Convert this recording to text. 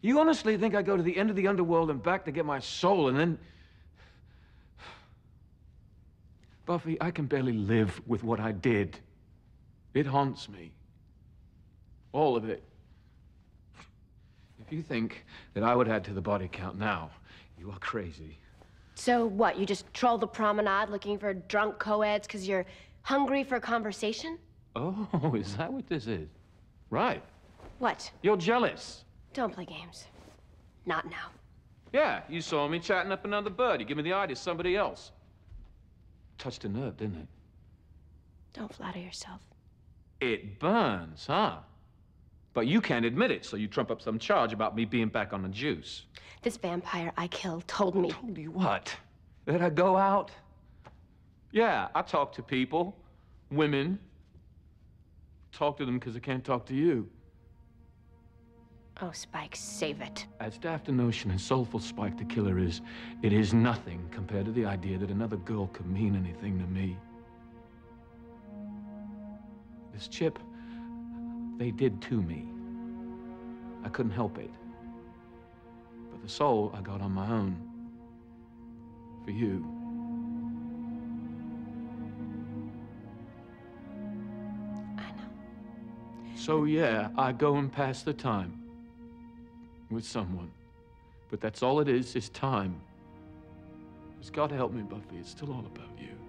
You honestly think I go to the end of the underworld and back to get my soul and then. Buffy, I can barely live with what I did. It haunts me. All of it. If you think that I would add to the body count now, you are crazy. So what, you just troll the promenade looking for drunk co-eds because you're hungry for conversation? Oh, is that what this is? Right. What? You're jealous. Don't play games. Not now. Yeah, you saw me chatting up another bird. You give me the eye to somebody else. Touched a nerve, didn't it? Don't flatter yourself. It burns, huh? But you can't admit it, so you trump up some charge about me being back on the juice. This vampire I killed told me. Told you what? That I go out? Yeah, I talk to people, women. Talk to them because I can't talk to you. Oh, Spike, save it. As daft a notion and soulful Spike the Killer is, it is nothing compared to the idea that another girl could mean anything to me. This chip, they did to me. I couldn't help it. But the soul I got on my own. For you. I know. So yeah, I go and pass the time. With someone. But that's all it is, is time. Because God help me, Buffy, it's still all about you.